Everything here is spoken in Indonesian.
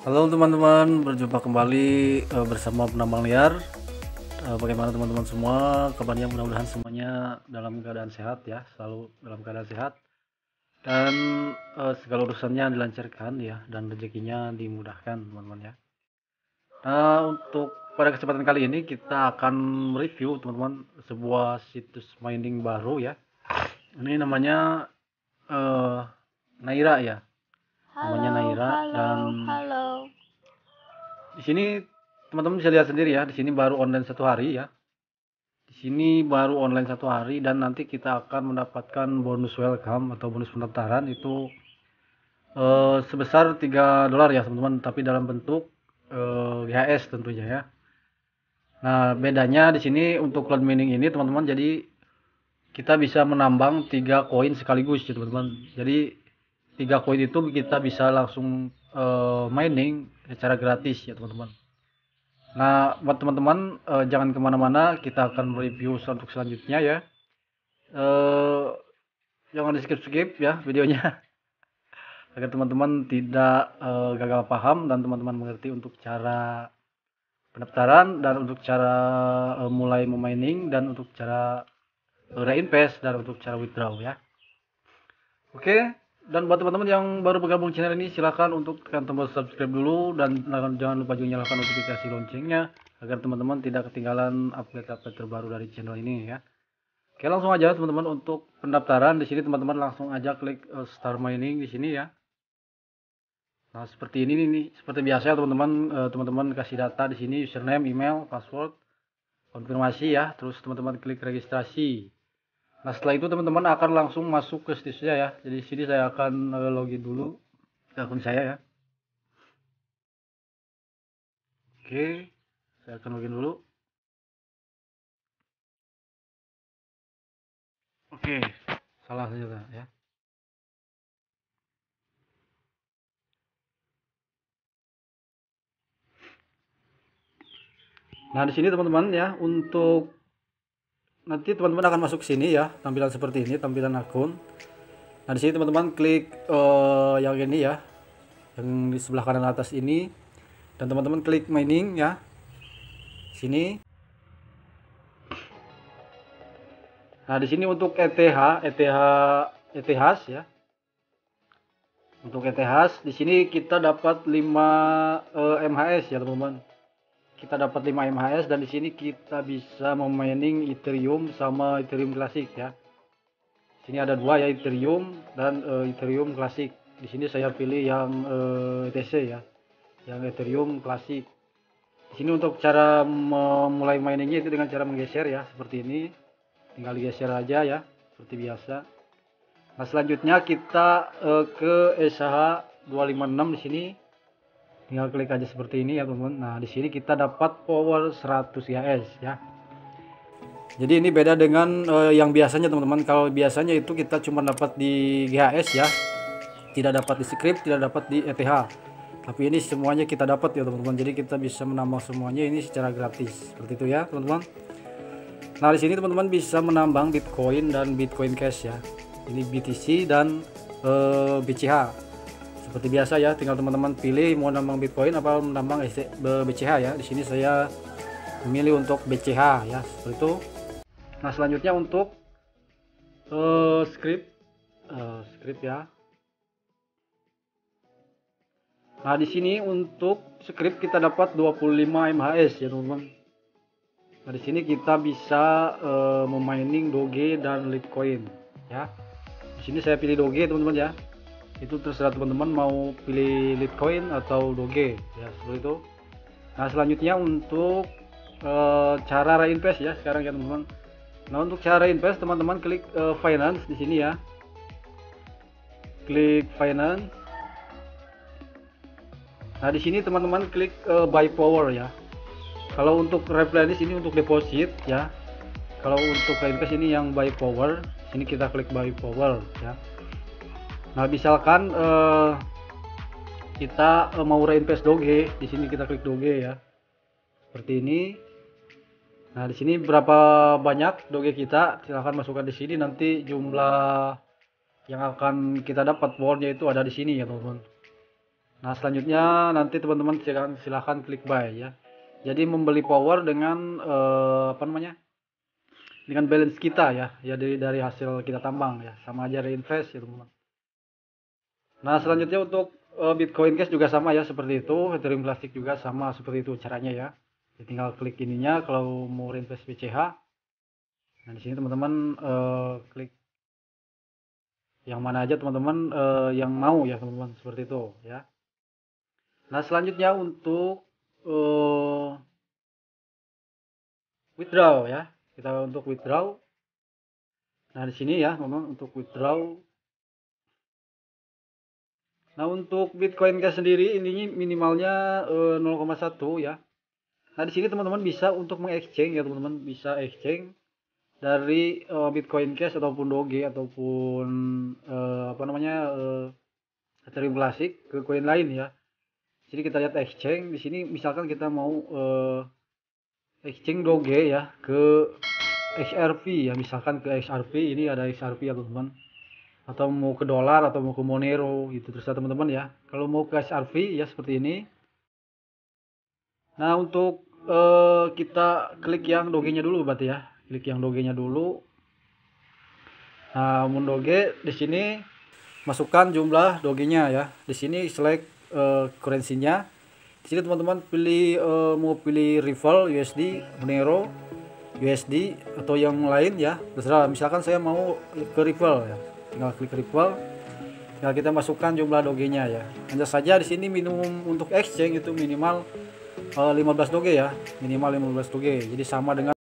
Halo teman-teman, berjumpa kembali uh, bersama penambang liar. Uh, bagaimana teman-teman semua? Kabarnya mudah-mudahan semuanya dalam keadaan sehat ya, selalu dalam keadaan sehat. Dan uh, segala urusannya dilancarkan ya, dan rezekinya dimudahkan teman-teman ya. Nah, untuk pada kesempatan kali ini kita akan review teman-teman sebuah situs mining baru ya. Ini namanya uh, Naira ya namanya Naira halo, dan halo. Di sini teman-teman bisa lihat sendiri ya di sini baru online satu hari ya. Di sini baru online satu hari dan nanti kita akan mendapatkan bonus welcome atau bonus pendaftaran itu uh, sebesar 3 dolar ya teman-teman. Tapi dalam bentuk uh, GHS tentunya ya. Nah bedanya di sini untuk cloud mining ini teman-teman jadi kita bisa menambang tiga koin sekaligus ya teman-teman. Jadi tiga koin itu kita bisa langsung uh, mining secara gratis ya teman-teman. Nah buat teman-teman uh, jangan ke mana-mana kita akan review untuk selanjutnya ya. Uh, jangan di skip-skip ya videonya. Agar teman-teman tidak uh, gagal paham dan teman-teman mengerti untuk cara pendaftaran dan untuk cara uh, mulai memining dan untuk cara reinvest dan untuk cara withdraw ya. Oke? okay dan buat teman-teman yang baru bergabung channel ini silahkan untuk tekan tombol subscribe dulu dan jangan lupa juga nyalakan notifikasi loncengnya agar teman-teman tidak ketinggalan update-update terbaru dari channel ini ya. Oke langsung aja teman-teman untuk pendaftaran di sini teman-teman langsung aja klik uh, start mining di sini ya. Nah seperti ini nih seperti biasa teman-teman uh, teman-teman kasih data di sini username, email, password, konfirmasi ya. Terus teman-teman klik registrasi. Nah setelah itu teman-teman akan langsung masuk ke situsnya ya. Jadi di sini saya akan eh, login dulu ke akun saya ya. Oke, saya akan login dulu. Oke, salah saja ya. Nah di sini teman-teman ya untuk nanti teman-teman akan masuk sini ya tampilan seperti ini tampilan akun. Nah di sini teman-teman klik uh, yang ini ya yang di sebelah kanan atas ini. Dan teman-teman klik mining ya sini. Nah di sini untuk ETH ETH ETH ya. Untuk ETH di sini kita dapat 5 uh, MHS ya teman-teman kita dapat 5 MHS dan di sini kita bisa memining Ethereum sama Ethereum klasik ya. Sini ada dua ya Ethereum dan uh, Ethereum klasik. Di sini saya pilih yang uh, eh, ETC ya, yang Ethereum klasik. Di sini untuk cara memulai miningnya itu dengan cara menggeser ya seperti ini. Tinggal digeser aja ya seperti biasa. Nah selanjutnya kita uh, ke SH 256 di sini tinggal klik aja seperti ini ya teman-teman. Nah di sini kita dapat power 100 IHS ya. Jadi ini beda dengan uh, yang biasanya teman-teman. Kalau biasanya itu kita cuma dapat di GHS ya. Tidak dapat di script tidak dapat di ETH tapi ini semuanya kita dapat ya teman-teman. Jadi kita bisa menambah semuanya ini secara gratis. Seperti itu ya teman-teman. Nah di sini teman-teman bisa menambang Bitcoin dan Bitcoin Cash ya. Ini BTC dan uh, eh, BCH seperti biasa ya tinggal teman-teman pilih mau nambang Bitcoin apa menambang BCH ya. Di sini saya memilih untuk BCH ya seperti itu. Nah selanjutnya untuk uh, script uh, script ya. Nah di sini untuk script kita dapat 25 MHS ya teman-teman. Nah di sini kita bisa uh, memining Doge dan Litecoin ya. Di sini saya pilih Doge teman-teman ya itu terserah teman-teman mau pilih Litecoin atau Doge. Ya seperti itu. Nah selanjutnya untuk e, cara reinvest ya sekarang ya teman-teman. Nah untuk cara invest teman-teman klik e, finance di sini ya. Klik finance. Nah di sini teman-teman klik e, buy power ya. Kalau untuk replenish ini untuk deposit ya. Kalau untuk reinvest ini yang buy power sini kita klik buy power ya Nah, misalkan uh, kita uh, mau reinvest doge, di sini kita klik doge ya. Seperti ini. Nah, di sini berapa banyak doge kita? Silahkan masukkan di sini nanti jumlah yang akan kita dapat powernya itu ada di sini ya, teman-teman. Nah, selanjutnya nanti teman-teman silahkan, silahkan klik buy ya. Jadi membeli power dengan eh, apa namanya? Dengan balance kita ya, ya dari dari hasil kita tambang ya, sama aja reinvest ya teman-teman. Nah, selanjutnya untuk eh, Bitcoin Cash juga sama ya seperti itu, Ethereum Classic juga sama seperti itu caranya ya. ya tinggal klik ininya kalau mau reinvest BCH. Nah, di sini teman-teman eh, klik yang mana aja teman-teman eh, yang mau ya teman-teman seperti itu ya. Nah, selanjutnya untuk uh, withdraw ya. Kita untuk withdraw. Nah, di sini ya, memang untuk withdraw. Nah, untuk Bitcoin Cash sendiri ini minimalnya uh, 0,1 ya. Nah, di sini teman-teman bisa untuk mengexchange ya, teman-teman. Bisa exchange dari uh, Bitcoin Cash ataupun Doge ataupun uh, apa namanya Ethereum Classic ke koin lain ya. Jadi kita lihat exchange. Di sini misalkan kita mau exchange doge ya ke XRP ya. Misalkan ke XRP ini ada XRP ya teman-teman atau mau ke dolar atau mau ke Monero gitu terus teman-teman ya kalau mau ke XRP ya seperti ini nah untuk uh, kita klik yang dogenya dulu berarti ya klik yang dogenya dulu nah doge di sini masukkan jumlah dogenya ya di sini select uh, currency-nya. Di sini teman-teman pilih uh, mau pilih rival USD, Monero, USD atau yang lain ya. Terserah. Misalkan saya mau ke rival ya. Tinggal klik rival. Tinggal kita masukkan jumlah dogenya ya. Hanya saja di sini minimum untuk exchange itu minimal uh, eh, 15 doge ya. Minimal 15 doge. Jadi sama dengan